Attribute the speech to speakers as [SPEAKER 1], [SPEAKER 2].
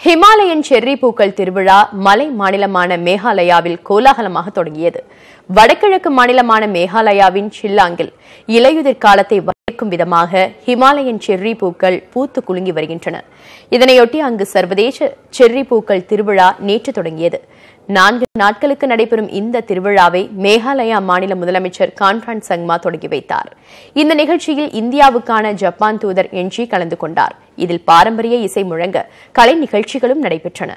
[SPEAKER 1] Himalayan cherry பூக்கள் திருவிழா மலை மாநிலமான மேகாலயாவில் கோலாகலமாக தொடங்கியது. வடகிழக்கு மாநிலமான மேகாலயாவின் ஷில்லாங்கில் இலையுதிர் காலத்தை ஈர்க்கும் விதமாக ஹிமாலயன் செர்ரி பூக்கள் பூத்து குலுங்கி வருகின்றன. இதனையொட்டி அங்கு சர்வதேச செர்ரி பூக்கள் திருவிழா நேற்று தொடங்கியது. நான்கு நாட்களுக்கு நடைபெறும் இந்த திருவிழாவை மேகாலயா மாநில முதலமைச்சர் கான்ரான் சங்மா தொடங்கி வைத்தார். இந்த நிகழ்ச்சியில் இந்தியாவுக்கான ஜப்பான் தூதர் என்ஜி கலந்து கொண்டார். இதில் பாரம்பரிய இசை முழங்க கலை நிகழ்ச்சிகளும் நடைபெற்றன.